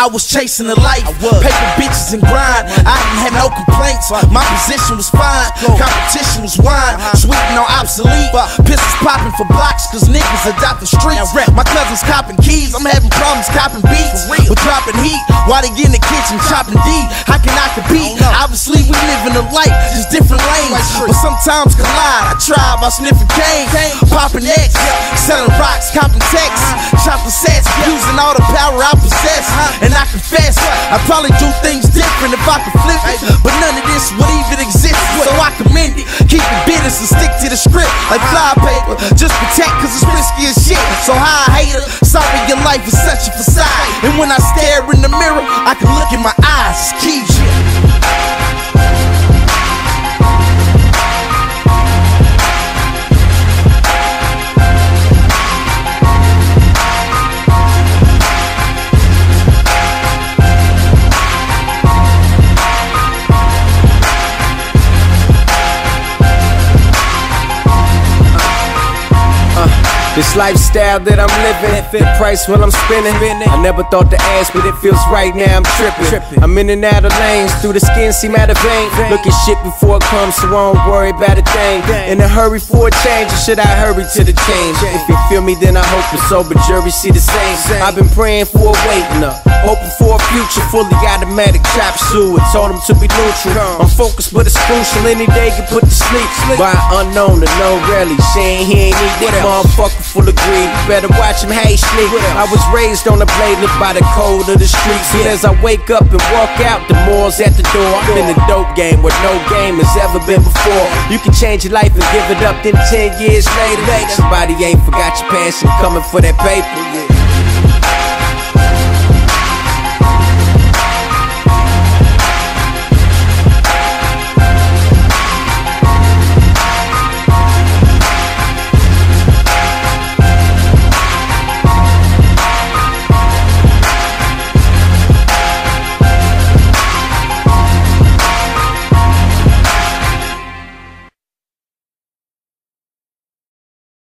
I was chasing the life. Paper bitches and grind. I didn't have no complaints. My position was fine. Competition was wine. Sweet no obsolete. Pistols popping for blocks cause niggas adopt the streets. My cousins copping keys. I'm having problems copping beats. But dropping heat while they get in the kitchen chopping D. How can I compete? Obviously, we living a life, just different sometimes collide. I try by sniffing cane. Popping X. Selling rocks, copping texts. Chopping sets. Using all the power I possess. And I confess, I'd probably do things different if I could flip it. But none of this would even exist. So I commend it. Keep it business and stick to the script. Like fly paper. Just protect cause it's risky as shit. So how I hate it. Sorry your life is such a facade. And when I stare in the mirror, I can look in my eyes. It's key This lifestyle that I'm living, the price when I'm spinning. I never thought to ask, but it feels right now. I'm tripping. I'm in and out of lanes, through the skin seem out of vein. Look at shit before it comes, so I don't worry about a thing. In a hurry for a change, or should I hurry to the change? If you feel me, then I hope the sober jury see the same. I've been praying for a waiting up. Hoping for a future fully automatic chop suey. Told him to be neutral. I'm focused, but it's crucial. Any day can put to sleep. By unknown to no rarely. Saying he ain't need that motherfucker full of greed. Better watch him how he sneak. I was raised on the blade, live by the code of the streets. And as I wake up and walk out, the more's at the door. I'm in the dope game where no game has ever been before. You can change your life and give it up, then 10 years later, somebody ain't forgot your passion coming for that paper.